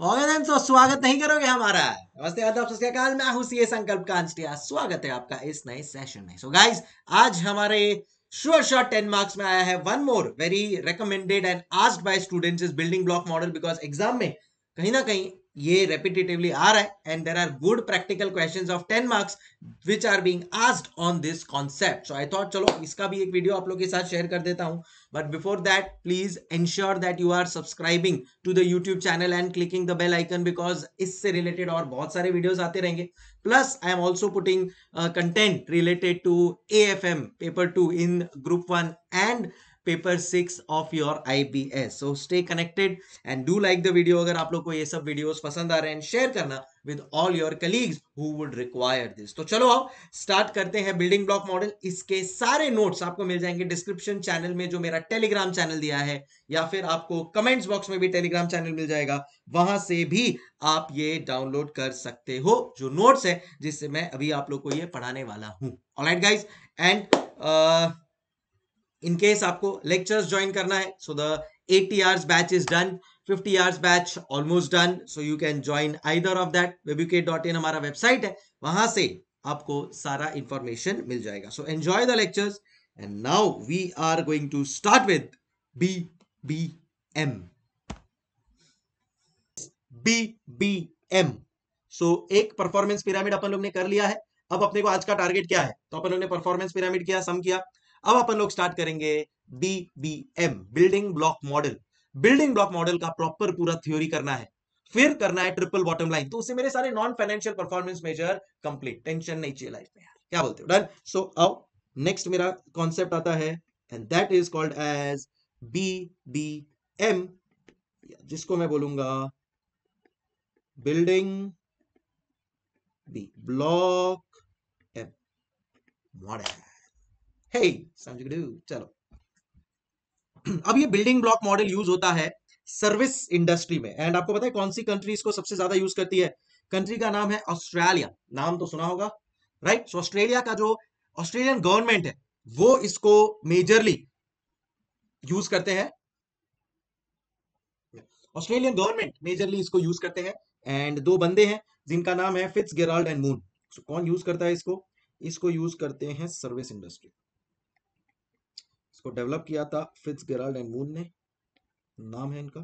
और तो स्वागत नहीं करोगे हमारा। नमस्ते आदाब सत मैं हूँ सीए संकल्प कांस्टिया। स्वागत है आपका इस नए सेशन में। सो गाइस आज हमारे श्योर शॉट टेन मार्क्स में आया है। One more very recommended and asked by students is building block model because exam में कहीं ना कहीं ये रेपिटेटिवली आ रहा है and there are good practical question of ten marks which are being asked on this concept so I thought चलो, इसका भी एक वीडियो आप लोग के साथ शेयर कर देता हूँ. But before that please ensure that you are subscribing to the YouTube channel and clicking the bell icon because इससे रिलेटेड और बहुत सारे वीडियोस आते रहेंगे। Plus I am also putting content related to A F M paper two in group one and paper six of your IBS so stay connected and do like the video अगर आप लोग को ये सब videos पसंद आ रहे हैं share करना with all your colleagues who would require this तो चलो आओ स्टार्ट करते हैं बिल्डिंग ब्लॉक मॉडल इसके सारे नोट्स आपको मिल जाएँगे डिस्क्रिप्शन चैनल में जो मेरा टेलीग्राम चैनल दिया है, या फिर आपको कमेंट्स बॉक्स में भी टेलीग्राम चैनल मिल जाएगा। वहाँ से भी आप ये डाउनलोड कर सकते हो जो नोट्स है, जिससे मैं अभी आप लोग को ये पढ़ाने वाला हूँ। Alright guys and in case आपको लेक्चर्स ज्वाइन करना है so the 80 hours batch is done 50 hours batch almost done, so you can join either of that webuk.in हमारा वेबसाइट है, वहाँ से आपको सारा इंफॉर्मेशन मिल जाएगा। And now we are going to start with B B M B B M so एक performance pyramid अपन लोग ने कर लिया है, अब अपने को आज का टारगेट क्या है? तो अपन लोग ने परफॉर्मेंस पिरामिड किया सम किया। अब अपन लोग स्टार्ट करेंगे B B M building block model building block model का प्रॉपर पूरा थ्योरी करना है। फिर करना है ट्रिपल बॉटम लाइन तो उससे मेरे सारे non financial performance measure complete tension नहीं चाहिए लाइफ में क्या बोलते हो? डन सो आओ नेक्स्ट मेरा कॉन्सेप्ट आता है and that is called as B B M जिसको मैं बोलूँगा building B block M model हे चलो। अब ये बिल्डिंग ब्लॉक मॉडल यूज़ होता है सर्विस इंडस्ट्री में। एंड आपको पता है कौन सी कंट्री इसको सबसे ज़्यादा यूज़ करती है? कंट्री का नाम है ऑस्ट्रेलिया नाम तो सुना होगा राइट सो ऑस्ट्रेलिया का जो ऑस्ट्रेलियन गवर्नमेंट है, वो इसको मेजरली यूज़ करते हैं। ऑस्ट्रेलियन गवर्नमेंट मेजरली इसको यूज़ करते हैं। एंड दो बंदे हैं, जिनका नाम है फिट्स गेराल्ड एंड मून कौन यूज़ करता है इसको? इसको यूज़ करते हैं सर्विस इंडस्ट्री इसको डेवलप किया था फिट्स गेराल्ड एंड मून ने। नाम है इनका।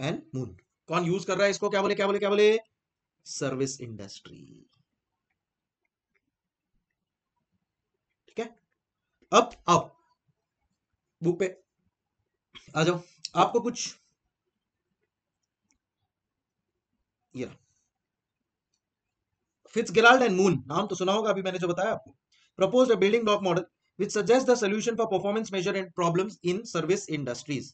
एंड मून कौन यूज़ कर रहा है इसको? क्या बोले क्या बोले क्या बोले? सर्विस इंडस्ट्री ठीक है? अब आओ बुक पे। आ जाओ। आपको कुछ ये एंड मून नाम तो सुना होगा अभी मैंने जो बताया आपको। Propose a building block model which suggest the solution for performance measure and problem in service industries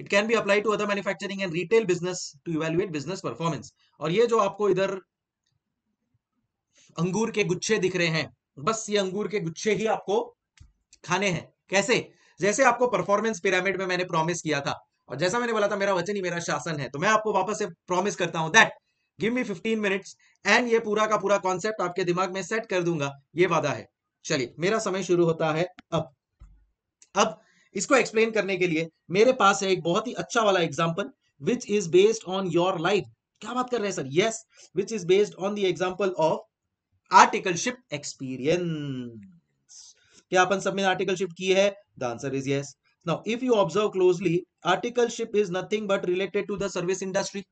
it can be apply to other manufacturing and retail business to evaluate business performance और ये जो आपको इधर अंगूर के गुच्छे दिख रहे हैं, बस ये अंगूर के गुच्छे ही आपको खाने हैं। कैसे? जैसे आपको परफॉर्मेंस पिरामिड में मैंने प्रॉमिस किया था। और जैसा मैंने बोला था, मेरा वचन ही मेरा शासन है। तो मैं आपको वापस से प्रॉमिस करता हूँ that give me 15 minutes and ये पूरा का पूरा कॉन्सेप्ट आपके दिमाग में सेट कर दूँगा। ये वादा है। चलिए, मेरा समय शुरू होता है अब। अब इसको एक्सप्लेन करने के लिए मेरे पास है एक बहुत ही अच्छा वाला example which is based on your life क्या बात कर रहे हैं sir? Yes which is based on the example of articleship experience क्या अपन सब में आर्टिकलशिप की है? The answer is yes now if you observe closely articleship is nothing but related to the service industry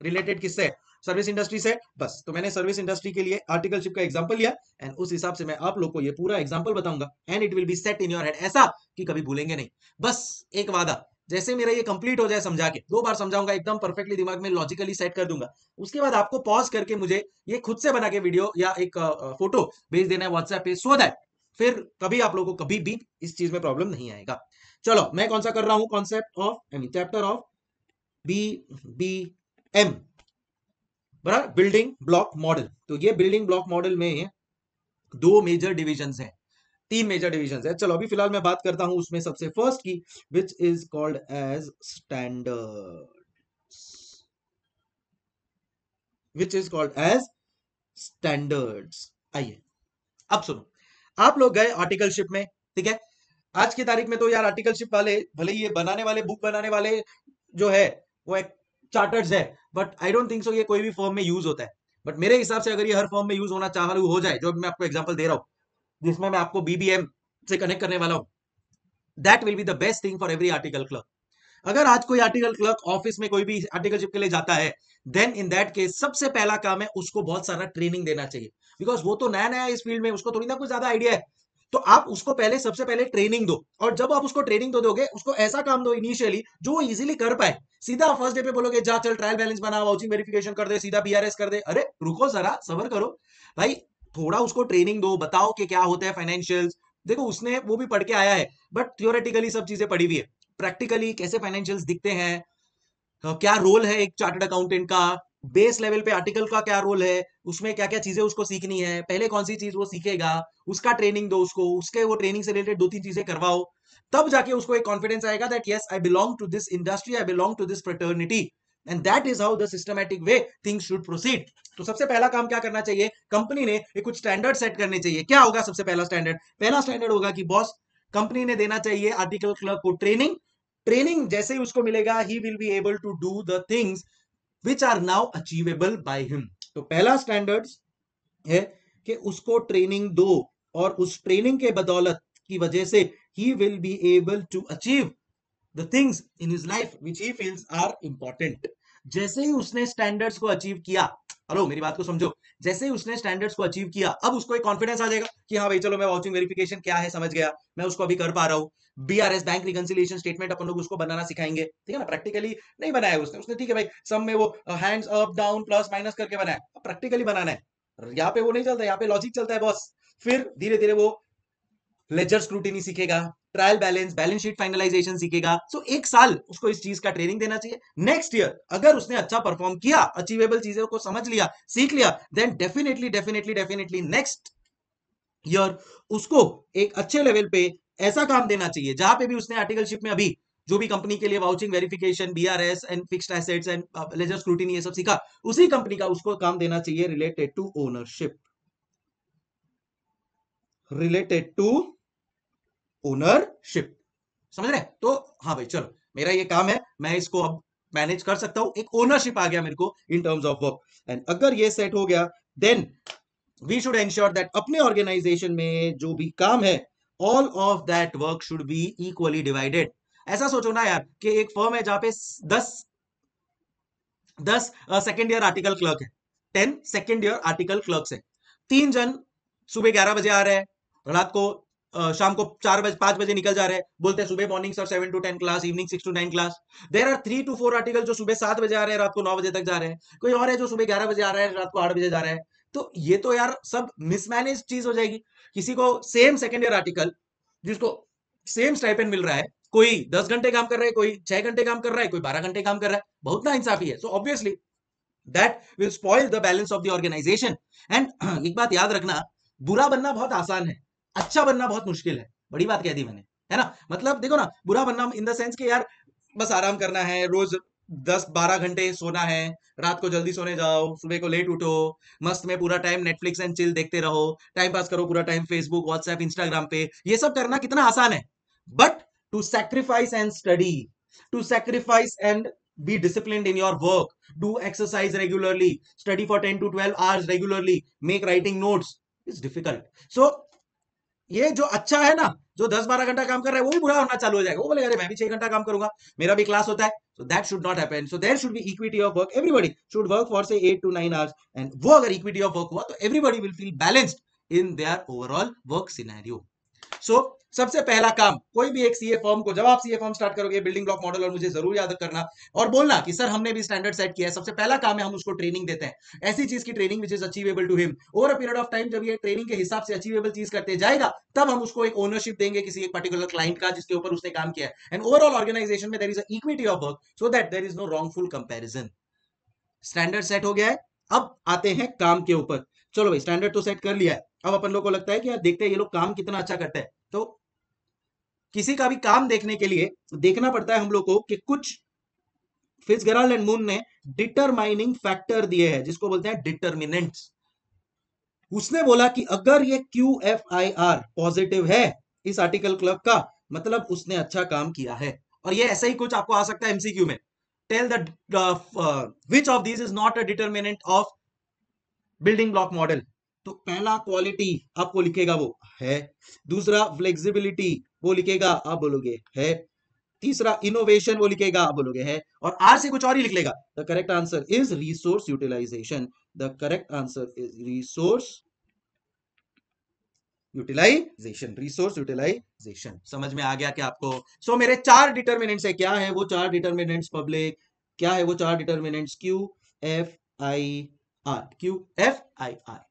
related किससे? Service industry से, बस। तो मैंने सर्विस इंडस्ट्री के लिए आर्टिकलशिप का एग्जांपल लिया एंड उस हिसाब से मैं आप लोग को ये पूरा एग्जांपल बताऊँगा and it will be set in your head ऐसा कि कभी भूलेंगे नहीं। बस, एक वादा। जैसे मेरा ये कंप्लीट हो जाए समझा के, दो बार समझाऊँगा, एकदम परफेक्टली दिमाग में लॉजिकली सेट कर दूँगा। उसके बाद आपको पॉज करके मुझे ये खुद से बना के वीडियो या एक फ़ोटो भेज देना है व्हाट्सएप पे सो दैट फिर कभी आप लोगों को कभी भी इस चीज़ में प्रॉब्लम नहीं आएगा। चलो, मैं कौन सा कर रहा हूँ? Concept of I mean chapter of B B M बराबर बिल्डिंग ब्लॉक मॉडल तो ये बिल्डिंग ब्लॉक मॉडल में दो मेजर डिविजन हैं, तीन मेजर डिविजन है। चलो, अभी फ़िलहाल मैं बात करता हूँ उसमें सबसे फ़र्स्ट की which is called as standard which is called as standards आइए, अब सुनो। आप लोग गए आर्टिकलशिप में, ठीक है? आज की तारीख में तो यार आर्टिकलशिप वाले, भले ये बनाने वाले बुक बनाने वाले जो है, वो एक चार्टर्स है but I don't think so ये कोई भी फॉर्म में यूज़ होता है। बट मेरे हिसाब से अगर ये हर फॉर्म में यूज़ होना चालू हो जाए, जो मैं आपको एग्ज़ाम्पल दे रहा हूँ, जिसमें मैं आपको बीबीएम से कनेक्ट करने वाला हूँ that will be the best thing for every article clerk अगर आज कोई आर्टिकल क्लर्क ऑफ़िस में कोई भी आर्टिकलशिप के लिए जाता है देन इन दैट केस सबसे पहला काम है उसको बहुत सारा ट्रेनिंग देना चाहिए। बिकॉज़ वो तो नया नया इस फ़ील्ड में, उसको थोड़ी ना कुछ ज़्यादा आइडिया है। तो आप उसको पहले, सबसे पहले ट्रेनिंग दो। और जब आप उसको ट्रेनिंग दो दोगे, उसको ऐसा काम दो इनिशियली जो इजीली कर पाए। सीधा फ़र्स्ट डे पे बोलोगे, जा, चल ट्रायल बैलेंस बना वाउचिंग वेरिफिकेशन कर दे, सीधा पीआरएस कर दे। अरे, रुको जरा, सबर करो। भाई, थोड़ा उसको ट्रेनिंग दो, बताओ कि क्या होता है फाइनेंशियल देखो, उसने वो भी पढ़ के आया है बट थियोरेटिकली सब चीज़ें पढ़ी हुई है। प्रैक्टिकली कैसे फाइनेंशियल्स दिखते हैं? क्या रोल है एक चार्टर्ड अकाउंटेंट का? बेस लेवल पे आर्टिकल का क्या रोल है, उसमें क्या क्या चीज़ें उसको सीखनी है, पहले कौन सी चीज़ वो सीखेगा, उसका ट्रेनिंग दो उसको, उसके वो ट्रेनिंग से रिलेटेड दो तीन चीज़ें करवाओ, तब जाके उसको एक कॉन्फिडेंस आएगा that yes I belong to this industry I belong to this fraternity and that is how the systematic way things should proceed तो सबसे पहला काम क्या करना चाहिए? कंपनी ने एक कुछ स्टैंडर्ड सेट करने चाहिए। क्या होगा सबसे पहला स्टैंडर्ड पहला स्टैंडर्ड होगा कि बॉस कंपनी ने देना चाहिए आर्टिकल क्लर्क को ट्रेनिंग ट्रेनिंग जैसे ही उसको मिलेगा he will be able to do the things which are now achievable by him तो पहला स्टैंडर्ड है कि उसको ट्रेनिंग दो और उस ट्रेनिंग के बदौलत की वजह से he will be able to achieve the things in his life which he feels are important जैसे ही उसने स्टैंडर्ड्स को अचीव किया हेलो मेरी बात को समझो जैसे ही उसने स्टैंडर्ड्स को अचीव किया, अब उसको एक कॉन्फिडेंस आ जाएगा कि हाँ भाई, चलो मैं वाउचिंग वेरिफिकेशन क्या है, समझ गया, मैं उसको अभी कर पा रहा हूँ। बीआरएस बैंक रिकंसिलिएशन स्टेटमेंट अपन लोग उसको बनाना सिखाएँगे। ठीक है ना? प्रैक्टिकली नहीं बनाया उसने। उसने ठीक है भाई सब में वो hands up down plus minus करके बनाया। प्रैक्टिकली बनाना है। यहाँ पे वो नहीं चलता, यहाँ पे लॉजिक चलता है बॉस फिर धीरे धीरे वो लेजर स्क्रूटिनी सीखेगा। Trial balance balance sheet finalisation सीखेगा। सो so, एक साल उसको इस चीज़ का ट्रेनिंग देना चाहिए। नेक्स्ट ईयर अगर उसने अच्छा परफॉर्म किया अचीवेबल चीज़ों को समझ लिया सीख लिया then definitely definitely definitely next year उसको एक अच्छे लेवल पे ऐसा काम देना चाहिए जहाँ पे भी उसने आर्टिकलशिप में अभी जो भी कंपनी के लिए vouching verification BRS and fixed assets and ledger scrutiny ये सब सीखा उसी कंपनी का उसको काम देना चाहिए related to ownership related to ownership समझ रहे? तो हाँ भाई, चलो, मेरा ये काम है, मैं इसको अब मैनेज कर सकता हूँ। एक ओनरशिप आ गया मेरे को in terms of work and अगर ये सेट हो गया then we should ensure that अपने ऑर्गेनाइजेशन में जो भी काम है all of that work should be equally divided ऐसा सोचो ना यार कि एक फर्म है जहाँ पे दस दस सेकेंड ईयर आर्टिकल क्लर्क है ten second year article clerk है। तीन जन सुबह ग्यारह बजे आ रहे हैं, रात को शाम को चार बजे, पाँच बजे निकल जा रहे हैं। बोलते हैं, सुबह morning sir seven to ten class evening six to nine class there are three to four article जो सुबह सात बजे आ रहे हैं, रात को नौ बजे तक जा रहे हैं। कोई और है जो सुबह ग्यारह बजे आ रहा है, रात को आठ बजे जा रहे हैं। तो ये तो यार सब मिसमैनेज चीज़ हो जाएगी। किसी को सेम सेकेंड ईयर आर्टिकल जिसको सेम स्टाइपेंड मिल रहा है, कोई दस घंटे काम कर रहा है, कोई छह घंटे काम कर रहा है, कोई बारह घंटे काम कर रहा है, बहुत ना इंसाफी है। So obviously that will spoil the balance of the organisation and एक बात याद रखना, बुरा बनना बहुत आसान है। अच्छा बनना बहुत मुश्किल है। बड़ी बात कह दी मैंने, है ना? मतलब देखो ना, बुरा बनना इन द सेंस कि यार, बस आराम करना है, रोज दस बारह घंटे सोना है, रात को जल्दी सोने जाओ, सुबह को लेट उठो, मस्त में पूरा टाइम नेटफ्लिक्स एंड चिल देखते रहो टाइम पास करो पूरा टाइम फेसबुक व्हाट्सएप इंस्टाग्राम पे, ये सब करना कितना आसान है। But to sacrifice and study to sacrifice and be disciplined in your work, do exercise regularly, study for 10 to 12 hours regularly, make writing notes is difficult. So ये जो अच्छा है ना, जो दस बारह घंटा काम कर रहा है, वो भी बुरा होना चालू हो जाएगा। वो बोले अरे, मैं भी छह घंटा काम करूँगा, मेरा भी क्लास होता है। So that should not happen so there should be equity of work everybody should work for say eight to nine hours and वो अगर इक्विटी ऑफ़ वर्क हुआ तो everybody will feel balanced in their overall work scenario so सबसे पहला काम, कोई भी एक सीए फॉर्म को, जब आप सीए फॉर्म स्टार्ट करोगे बिल्डिंग ब्लॉक मॉडल और मुझे ज़रूर याद करना और बोलना कि, सर, हमने भी स्टैंडर्ड सेट किया है। सबसे पहला काम है, हम उसको ट्रेनिंग देते हैं। ऐसी चीज़ की training which is achievable to him over a period of time जब ये ट्रेनिंग के हिसाब से अचीवेबल चीज़ करते जाएगा, तब हम उसको एक ओनरशिप देंगे किसी एक पर्टिकुलर क्लाइंट का, जिसके ऊपर उसने काम किया एंड ओवरऑल ऑर्गेनाइजेशन में there is equity of work so that there is no wrongful comparison standard set हो गया है, अब आते हैं काम के ऊपर। चलो भाई स्टैंडर्ड तो सेट कर लिया है। अब अपन लोग को लगता है कि यार देखते हैं ये लोग काम कितना अच्छा करते हैं। तो किसी का भी काम देखने के लिए देखना पड़ता है हम लोग को कि कुछ फिट्सगेराल्ड एंड मून ने डिटरमाइनिंग फैक्टर दिए हैं, जिसको बोलते हैं डिटर्मिनेंट्स उसने बोला कि अगर ये Q F I R positive है, इस आर्टिकल क्लब का मतलब उसने अच्छा काम किया है। और ये ऐसा ही कुछ आपको आ सकता है एमसीक्यू में। Tell the which of this is not a determinant of building block model तो पहला क्वालिटी आपको लिखेगा वो है। दूसरा फ्लेक्सिबिलिटी वो लिखेगा आप बोलोगे है? तीसरा इनोवेशन वो लिखेगा आप बोलोगे है? और आर से कुछ और ही लिख लेगा। The correct answer is resource utilisation the correct answer is resource utilisation resource utilisation समझ में आ गया क्या आपको? सो so, मेरे चार डिटर्मिनेंट्स है। क्या है वो चार डिटर्मिनेंट्स पब्लिक क्या है वो चार determinants Q F I R Q F I R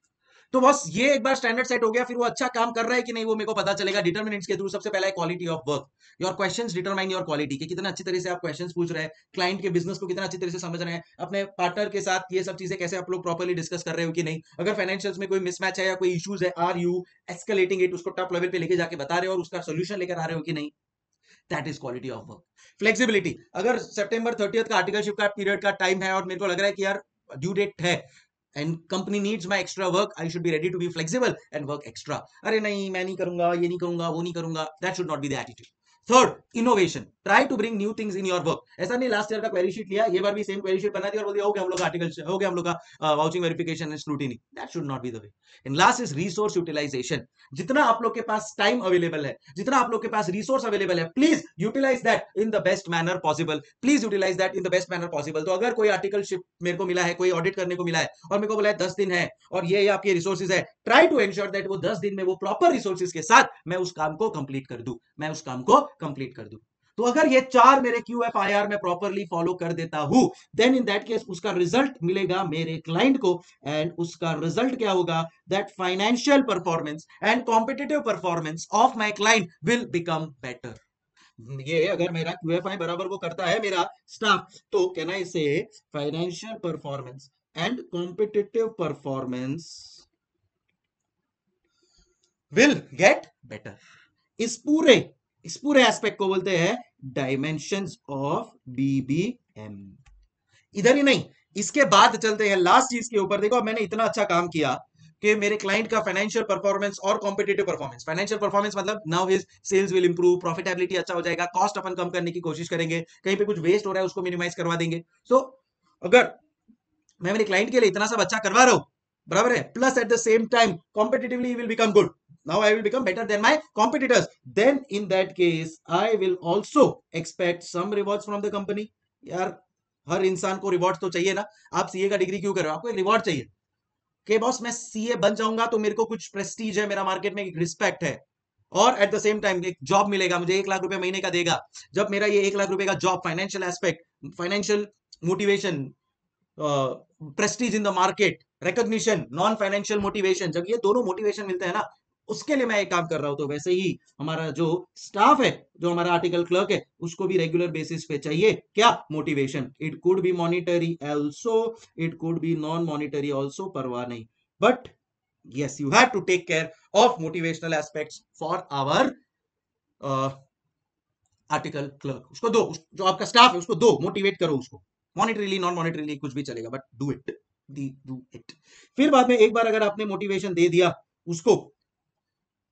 तो बस ये एक बार स्टैंडर्ड सेट हो गया, फिर वो अच्छा काम कर रहा है कि नहीं, वो मेरे को पता चलेगा। डिटर्मिनेंट्स के थ्रू सबसे पहला quality of work your questions determine your quality कि कितना अच्छी तरह से आप क्वेश्चंस पूछ रहे हैं क्लाइंट के बिज़नेस को कितना अच्छी तरह से समझ रहे हैं, अपने पार्टनर के साथ ये सब चीज़ें कैसे आप लोग प्रॉपरली डिस्कस कर रहे हो कि नहीं। अगर फाइनेंशियल में कोई मिसमैच है या कोई इशूज है आर यू एस्कलेटिंग इट उसको टॉप लेवल पे लेके जाके बता रहे हो और उसका सोल्यूशन लेकर आ रहे हो कि नहीं? That is quality of work flexibility अगर सितंबर थर्टी का आर्टिकलशिप का पीरियड का टाइम है और मेरे को लग रहा है कि यार ड्यू डेट है and company needs my extra work I should be ready to be flexible and work extra अरे नहीं, मैं नहीं करूँगा, ये नहीं करूँगा, वो नहीं करूँगा. That should not be the attitude third innovation try to bring new things in your work ऐसा नहीं लास्ट ईयर का क्वेरी शीट लिया, ये बार भी सेम क्वेरी शीट बना दिया और बोल दिया, हो गया हम लोग आर्टिकल हो गया हम लोग का vouching verification and scrutiny that should not be the way in last is resource utilisation जितना आप लोग के पास टाइम अवेलेबल है, जितना आप लोग के पास रिसोर्स अवेलेबल है please utilise that in the best manner possible please utilise that in the best manner possible तो अगर कोई आर्टिकल शिप मेरे को मिला है, कोई ऑडिट करने को मिला है, और मेरे को बोला है दस दिन है, और ये आपके रिसोर्सेज है ट्राई टू एंश्योर दैट वो दस दिन में वो प्रॉपर रिसोर्सेज के साथ मैं उस काम को कंप्लीट कर दू। मैं उस काम को कंप्लीट कर दू। तो अगर ये चार मेरे क्यू एफ़ आई आर में प्रॉपरली फॉलो कर देता हूँ देन इन दैट केस उसका रिज़ल्ट मिलेगा मेरे क्लाइंट को एंड उसका रिज़ल्ट क्या होगा? That financial performance and competitive performance of my client will become better ये अगर मेरा क्यू एफ़ आई बराबर वो करता है मेरा स्टाफ तो कहना इसे financial performance and competitive performance will get better इस पूरे इस पूरे एस्पेक्ट को बोलते हैं डायमेंशन ऑफ़ बीबीएम इधर ही नहीं इसके बाद चलते हैं लास्ट चीज़ के ऊपर। देखो मैंने इतना अच्छा काम किया कि मेरे क्लाइंट का फाइनेंशियल परफॉर्मेंस और कॉम्पिटेटिव परफॉर्मेंस फाइनेंशियल परफॉर्मेंस मतलब now his sales will improve profitability अच्छा हो जाएगा कॉस्ट अपन कम करने की कोशिश करेंगे कहीं पे कुछ वेस्ट हो रहा है उसको मिनिमाइज करवा देंगे। सो so, अगर मैं मेरे क्लाइंट के लिए इतना सब अच्छा करवा रहा हूँ बराबर है? Plus at the same time competitively will become good now i will become better than my competitors. Then in that case, i will also expect some rewards from the company. यार, हर इंसान को रिवॉर्ड तो चाहिए ना। आप CA का degree क्यों कर रहे हो? आपको रिवॉर्ड चाहिए। कि बॉस मैं सीए बन जाऊँगा तो मेरे को कुछ प्रेस्टीज है, मेरा मार्केट में एक रिस्पेक्ट और एट द सेम टाइम एक जॉब मिलेगा मुझे, एक लाख रुपए महीने का देगा। जब मेरा ये एक लाख रुपए का job financial aspect financial motivation prestige in the market recognition non financial motivation जब ये दोनों मोटिवेशन मिलते हैं ना उसके लिए मैं एक काम कर रहा हूँ तो वैसे ही हमारा जो स्टाफ है, जो हमारा आर्टिकल क्लर्क है, उसको भी रेगुलर बेसिस पे चाहिए। क्या? Motivation it could be monetary also it could be non monetary also परवाह नहीं। But yes you have to take care of motivational aspects for our article clerk उसको दो जो आपका स्टाफ है, उसको दो मोटिवेट करो उसको। मॉनिटरीली नॉन मॉनिटरीली कुछ भी चलेगा but do it do it फिर बाद में एक बार अगर आपने मोटिवेशन दे दिया उसको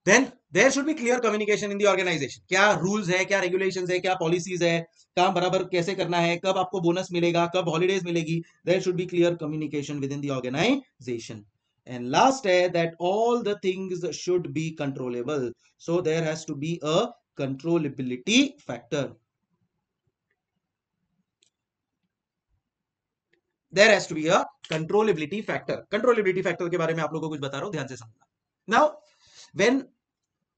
then there should be clear communication in the organization क्या रूल्स है क्या रेगुलेशन है क्या पॉलिसीज़ है काम बराबर कैसे करना है कब आपको बोनस मिलेगा कब हॉलीडेज मिलेगी there should be clear communication within the organization and last है that all the things should be controllable so there has to be a controllability factor there has to be a controllability factor controllability factor के बारे में आप लोगों को कुछ बता रहा हूँ ध्यान से समझना now when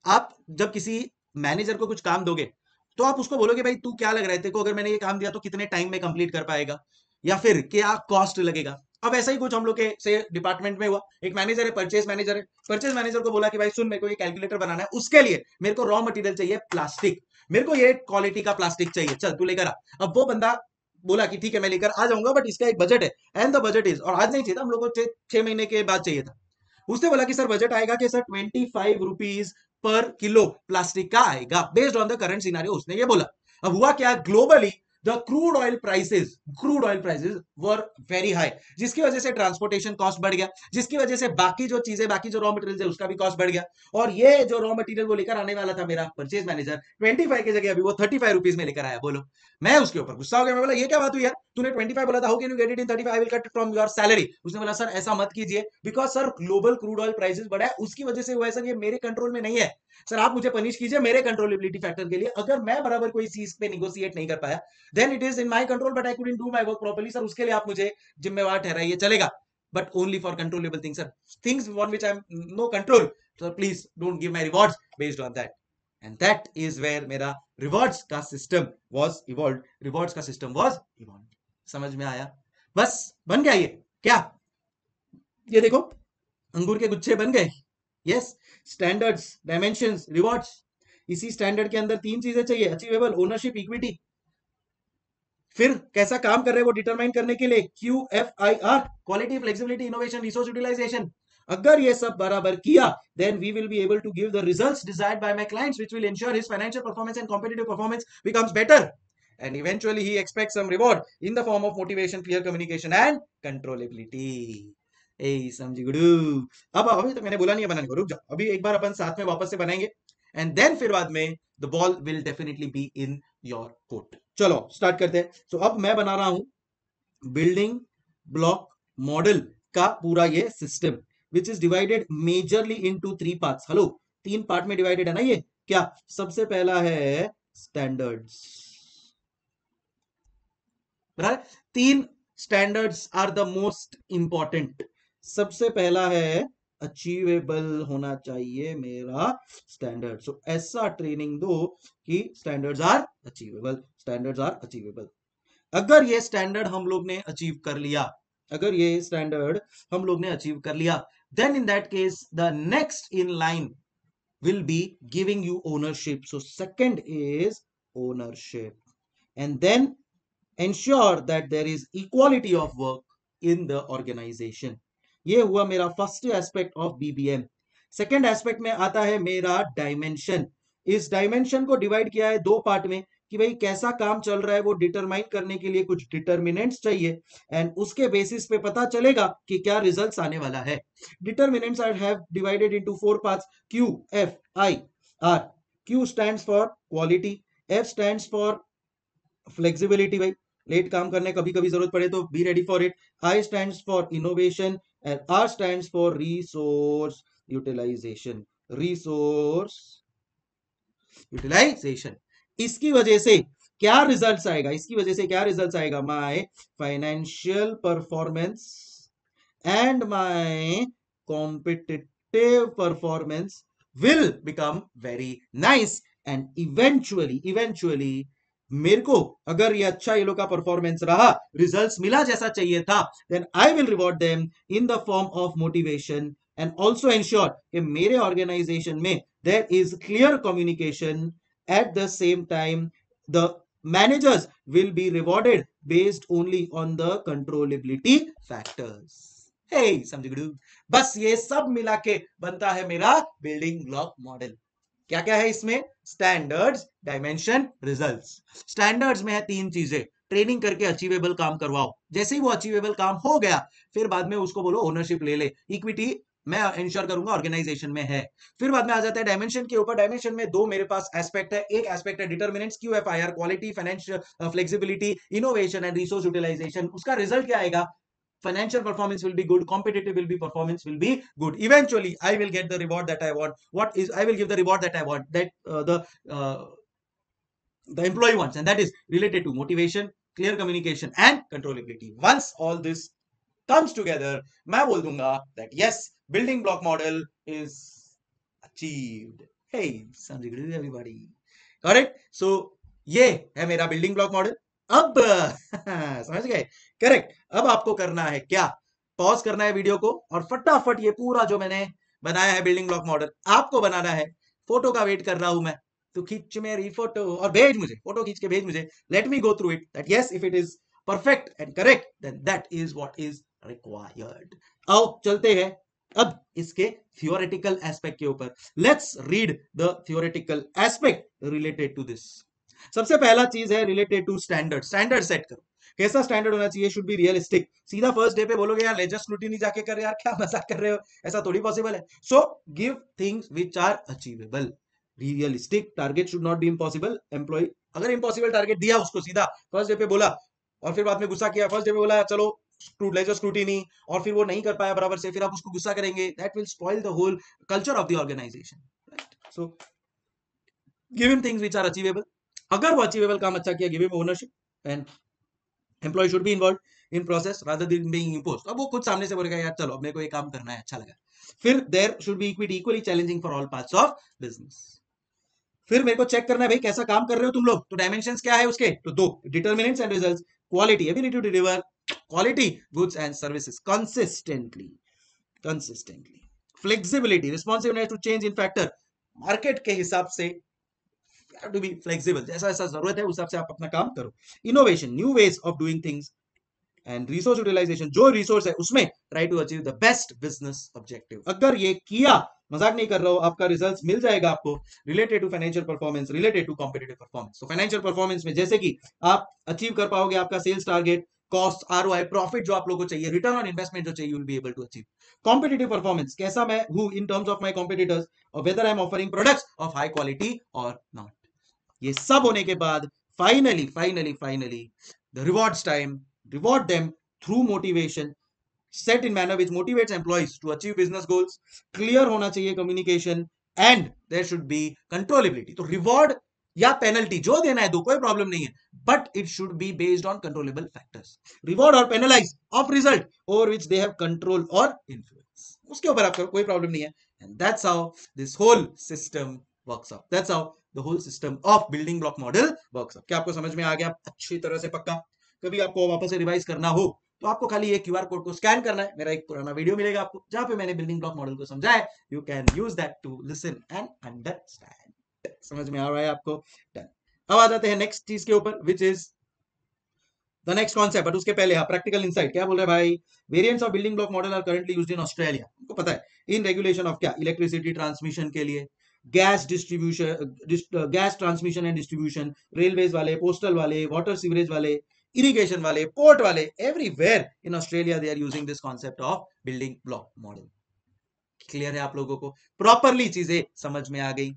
आप जब किसी मैनेजर को कुछ काम दोगे तो आप उसको बोलोगे, भाई, तू क्या लग रहा है? तेरे को अगर मैंने ये काम दिया तो कितने टाइम में कंप्लीट कर पाएगा? या फिर, क्या कॉस्ट लगेगा? अब ऐसा ही कुछ हम लोग के से डिपार्टमेंट में हुआ। एक मैनेजर है परचेज मैनेजर है। परचेज मैनेजर को बोला कि, भाई, सुन, मेरे को ये कैलकुलेटर बनाना है। उसके लिए मेरे को रॉ मटेरियल चाहिए प्लास्टिक मेरे को ये क्वालिटी का प्लास्टिक चाहिए। चल, तू लेकर आ। अब वो बंदा बोला कि, ठीक है, मैं लेकर आ जाऊँगा बट इसका एक बजट है। एंड द बजट इज़ और आज नहीं चाहिए था, हम लोग को छह महीने के बाद चाहिए था। उसने बोला कि, सर बजट आएगा कि, sir twenty five rupees per kilo plastic का आएगा based on the current scenario उसने ये बोला। अब हुआ क्या? Globally the crude oil prices crude oil prices were very high जिसकी वजह से ट्रांसपोर्टेशन कॉस्ट बढ़ गया, जिसकी वजह से बाकी जो चीज़ें, बाकी जो रॉ मटेरियल है, उसका भी कॉस्ट बढ़ गया। और ये जो रॉ मटेरियल वो लेकर आने वाला था मेरा परचेज मैनेजर ट्वेंटी फाइव की जगह अभी वो थर्टी फाइव रुपीज़ में लेकर आया, बोलो। मैं उसके ऊपर गुस्सा हो गया, मैं बोला, ये क्या बात हुई यार? तूने ट्वेंटी फाइव बोला था how can you get it in thirty five cut from your salary उसने बोला, सर, ऐसा मत कीजिए because sir global crude oil prices बढ़ा है, उसकी वजह से हुआ है, सर, ये मेरे कंट्रोल में नहीं है। सर, आप मुझे पनिश कीजिए मेरे कंट्रोलेबिलिटी फैक्टर के लिए, अगर मैं बराबर कोई चीज़ पे निगोशिएट नहीं कर पाया then it is in my control but I could do my work properly sir उसके लिए आप मुझे जिम्मेवार ठहराइए चलेगा but only for controllable things sir things on which i'm no control so please don't give my rewards based on that and that is where मेरा rewards का system was evolved rewards का system was evolved समझ में आया बस बन गया ये क्या ये देखो अंगूर के गुच्छे बन गए यस स्टैंडर्ड्स डायमेंशंस रिवॉर्ड्स इसी स्टैंडर्ड के अंदर तीन चीज़ें चाहिए अचीवेबल ओनरशिप इक्विटी फिर कैसा काम कर रहे वो डिटरमाइन करने के लिए? Q F I R quality flexibility innovation resource utilization अगर ये सब बराबर किया then we will be able to give the results desired by my clients which will ensure his financial performance and competitive performance becomes better and eventually, he expects some reward in the form of motivation clear communication, and controllability. ए समझी गुडू अब अभी तो मैंने बोला नहीं है बनाने को रुक जाओ। अभी एक बार अपन साथ में वापस से बनाएँगे। एंड देन फिर बाद में the ball will definitely be in your court चलो स्टार्ट करते हैं। सो so, अब मैं बना रहा हूँ बिल्डिंग ब्लॉक मॉडल का पूरा ये system which is divided majorly into three part hello तीन पार्ट में डिवाइडेड है ना ये? क्या? सबसे पहला है स्टैंडर्ड्स तीन standards are the most important सबसे पहला है अचीवेबल होना चाहिए मेरा स्टैंडर्ड सो ऐसा ट्रेनिंग दो कि standards are achievable standards are achievable अगर ये स्टैंडर्ड हम लोग ने अचीव कर लिया, अगर ये स्टैंडर्ड हम लोग ने अचीव कर लिया then in that case the next in line will be giving you ownership so, second is ownership and then ensure that there is equality of work in the organization ये हुआ मेरा first aspect of BBM second aspect में आता है मेरा dimension इस dimension को divide किया है दो पार्ट में कि भाई कैसा काम चल रहा है वो डिटरमाइन करने के लिए कुछ डिटर्मिनेंट्स चाहिए एंड उसके बेसिस पे पता चलेगा कि क्या रिजल्ट्स आने वाला है. Determinants are have divided into four parts Q F I R Q stands for quality F stands for flexibility भाई. लेट काम करने कभी कभी ज़रूरत पड़े तो be ready for it I stand for innovation and R stand for resource utilization resource utilization इसकी वजह से क्या रिजल्ट्स आएगा? इसकी वजह से क्या रिजल्ट्स आएगा? My financial performance and my competitive performance will become very nice and eventually eventually मेरे को अगर ये अच्छा ये लोग का परफॉर्मेंस रहा रिजल्ट्स मिला जैसा चाहिए था then I will reward them in the form of motivation and also ensure कि मेरे ऑर्गेनाइजेशन में there is clear communication at the same time the managers will be rewarded based only on the controllability factors हे समझ बस ये सब मिला के बनता है मेरा बिल्डिंग ब्लॉक मॉडल क्या क्या है इसमें? स्टैंडर्ड्स डायमेंशन रिजल्ट्स स्टैंडर्ड्स में है तीन चीज़ें। ट्रेनिंग करके अचीवेबल काम करवाओ। जैसे ही वो अचीवेबल काम हो गया, फिर बाद में उसको बोलो ओनरशिप ले ले। इक्विटी मैं इंश्योर करूँगा ऑर्गेनाइजेशन में है। फिर बाद में आ जाता है डायमेंशन के ऊपर। डायमेंशन में दो मेरे पास एस्पेक्ट है। एक एस्पेक्ट है determinants Q F I R quality financial flexibility innovation and resource utilization उसका रिज़ल्ट क्या आएगा? financial performance will be good competitive will be performance will be good. Eventually i will get the reward that i want. What is i will give the reward that i want that uh, the uh, the employee wants and that is related to motivation clear communication and controllability. Once all this comes together main bol dunga that yes building block model is achieved. Hey sounds everybody. Correct so ye hai mera building block model. अब, समझ गए? Correct अब आपको करना है क्या? Pause करना है वीडियो को और फटाफट ये पूरा जो मैंने बनाया है बिल्डिंग ब्लॉक मॉडल आपको बनाना है। फ़ोटो का वेट कर रहा हूँ मैं। तो खींच मेरी फ़ोटो और भेज मुझे फ़ोटो खींच के भेज मुझे। Let me go through it that yes if it is perfect and correct then that is what is required आओ, चलते हैं। अब इसके थियोरेटिकल एस्पेक्ट के ऊपर। Let's read the theoretical aspect related to this सबसे पहला चीज़ है related to standard standard set करो। कैसा स्टैंडर्ड होना चाहिए? शुड बी रियलिस्टिक सीधा फ़र्स्ट डे पे बोलोगे, यार, लेजर स्क्रूटिनी जाके कर यार, क्या मज़ाक कर रहे हो? ऐसा थोड़ी पॉसिबल है. So give things which are achievable realistic target should not be impossible employ अगर इम्पॉसिबल टारगेट दिया उसको सीधा फ़र्स्ट डे पे बोला, और फिर बाद में गुस्सा किया फ़र्स्ट डे पे बोला, चलो लेजर स्क्रूटिनी और फिर वो नहीं कर पाया बराबर से, फिर आप उसको गुस्सा करेंगे that will spoil the whole culture of the organization so give him things which are achievable अगर वो अचीवेबल काम अच्छा किया give him ownership and employ should be involve in process rather than being impose अब वो खुद सामने से बोलेगा, यार चलो मेरे को ये काम करना है अच्छा लगा। फिर there should be equity equally challenging for all parts of business फिर मेरे को चेक करना है, भाई, कैसा काम कर रहे हो तुम लोग? तो डायमेंशन क्या है उसके? तो दो determinants and results quality ability to deliver quality goods and services consistently consistently flexibility responsibility to change in factor market के हिसाब से टू बी फ्लेक्सिबल जैसा ऐसा ज़रूरत है, उस हिसाब से आप अपना काम करो। Innovation new ways of doing things and resource utilization जो रिसोर्स है, उसमें try to achieve the best business objective अगर ये किया, मज़ाक नहीं कर रहा हूँ, आपका मिल जाएगा आपको related to financial performance related to competitive performance तो फाइनेंशियल परफॉर्मेंस में जैसे कि आप अचीव कर पाओगे आपका sales target cost or profit जो आप लोगों को चाहिए रिटर्न ऑन इन्वेस्टमेंट जो चाहिए be able to achieve competitive performance कैसा मैं हूँ in terms of my competitors और whether I am offering products of high quality और नॉट ये सब होने के बाद finally finally finally the rewards time reward them through motivation set in manner which motivates employees to achieve business goals clear होना चाहिए communication and there should be controllability तो reward या पेनल्टी जो देना है दो, कोई प्रॉब्लम नहीं है but it should be based on controllable factors reward और penalize of result over which they have control और इन्फ्लुएंस उसके ऊपर आपका कोई प्रॉब्लम नहीं है. And that's how this whole system works out that's how the whole system of building block model works क्या आपको समझ में आ गया? अच्छी तरह से पक्का। कभी आपको वापस रिवाइज करना हो तो आपको खाली एक क्यूआर कोड को स्कैन करना है। मेरा एक पुराना वीडियो मिलेगा आपको, जहाँ पे मैंने बिल्डिंग ब्लॉक मॉडल को समझाया। You can use that to listen and understand समझ में आ रहा है आपको? डन अब आ जाते हैं नेक्स्ट चीज़ के ऊपर which is the next concept but उसके पहले प्रैक्टिकल इनसाइट क्या बोल रहे हैं भाई? Variants of building block model are currently used in Australia आपको पता है इन रेगुलेशन ऑफ़ क्या? इलेक्ट्रिसिटी ट्रांसमिशन के लिए। Gas distribution gas transmission and distribution railways वाले पोस्टल वाले वाटर सीवरेज वाले इरिगेशन वाले पोर्ट वाले everywhere in Australia they are using this concept of building block model clear है आप लोगों को? प्रॉपरली चीज़ें समझ में आ गई।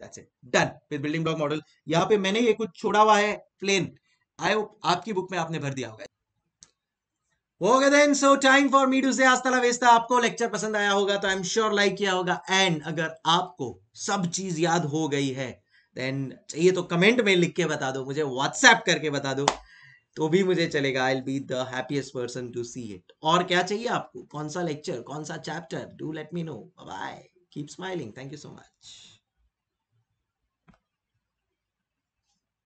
Done with building block model यहाँ पे मैंने ये कुछ छोड़ा हुआ है प्लेन आई होप आपकी बुक में आपने भर दिया होगा। Okay then so time for me to say आज तला वेस्ता आपको लेक्चर पसंद आया होगा तो आई एम श्योर लाइक किया होगा। एंड अगर आपको सब चीज़ याद हो गई है देन चाहिए तो कमेंट में लिख के बता दो, मुझे व्हाट्सएप करके बता दो तो भी मुझे चलेगा। I be the happiest person to see it और क्या चाहिए आपको? कौन सा लेक्चर कौन सा chapter do let me know bye keep smiling thank you so much